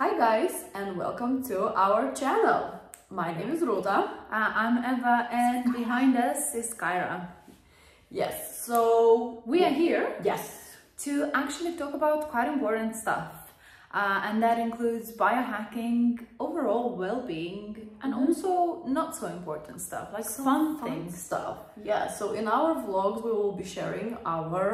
Hi guys and welcome to our channel. My name is Ruta. Uh, I'm Eva and behind us is Kyra. Yes, so We are here yes, to actually talk about quite important stuff. Uh, and that includes biohacking, overall well-being, and Mhm. also not so important stuff like some fun, fun things. stuff. Yeah, so in our vlogs we will be sharing our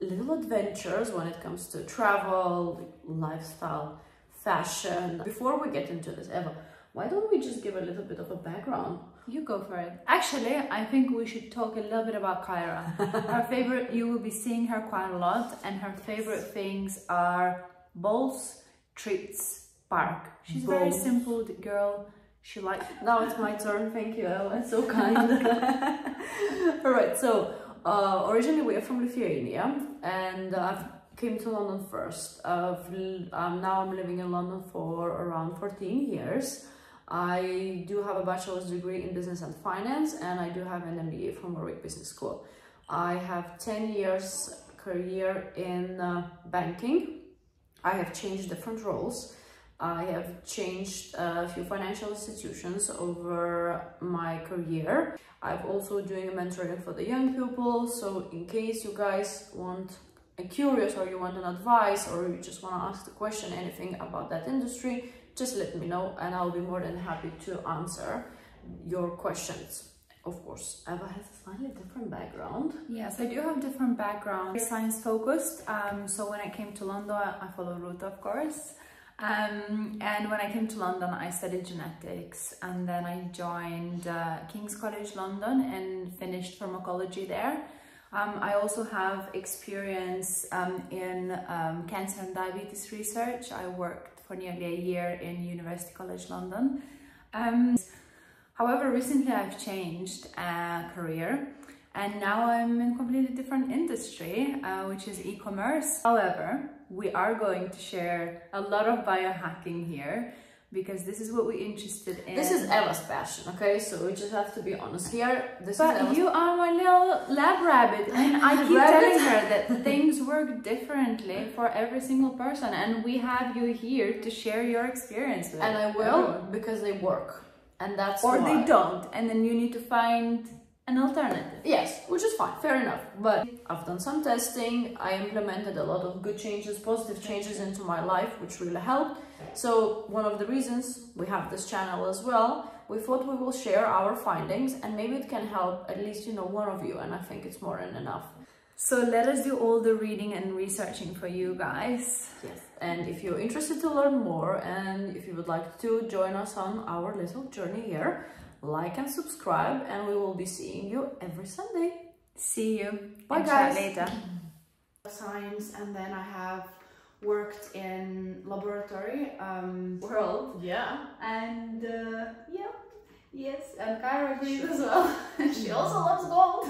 little adventures when it comes to travel, lifestyle, fashion. Before we get into this, Eva, why don't we just give a little bit of a background? You go for it. Actually, I think we should talk a little bit about Kyra. her favorite, you will be seeing her quite a lot, and her favorite things are balls, treats, park. She's a very simple girl. She likes Now it's my turn. Thank you, Ella. It's so kind. All right. So uh, originally we are from Lithuania, and I came to London first. I've um, now I'm living in London for around 14 years. I do have a bachelor's degree in business and finance, and I do have an MBA from Warwick Business School. I have 10 years career in uh, banking. I have changed different roles. I have changed a few financial institutions over my career. I've also doing a mentoring for the young people. So in case you guys want curious or you want an advice or you just want to ask the question anything about that industry, just let me know and I'll be more than happy to answer your questions. Of course, Eva has a slightly different background. Yes, I do have different background, science focused. Um, so when I came to London, I followed Ruta, of course. Um, and when I came to London, I studied genetics, and then I joined uh, King's College London and finished pharmacology there. Um, I also have experience um, in um, cancer and diabetes research. I worked for nearly a year in University College London. Um, However, recently I've changed uh, career and now I'm in a completely different industry, uh, which is e-commerce. However, we are going to share a lot of biohacking here because this is what we're interested in. This is Eva's passion, okay? So we just have to be honest here. This is But Eva's you are my little lab rabbit, and I keep Rabbit. telling her that things work differently for every single person, and we have you here to share your experience with and I will everyone. because they work, and that's or why. they don't, and then you need to find an alternative. Yes, which is fine, fair enough. But I've done some testing. I implemented a lot of good changes, positive changes into my life, which really helped. So one of the reasons we have this channel as well, we thought we will share our findings, and maybe it can help at least you know one of you. And I think it's more than enough. So let us do all the reading and researching for you guys. Yes. And if you're interested to learn more and if you would like to join us on our little journey here, like and subscribe and we will be seeing you every Sunday. See you. Bye, and guys. later. science and then I have worked in laboratory um, World, yeah. and uh, yeah yes and Kyra agrees as well she also loves gold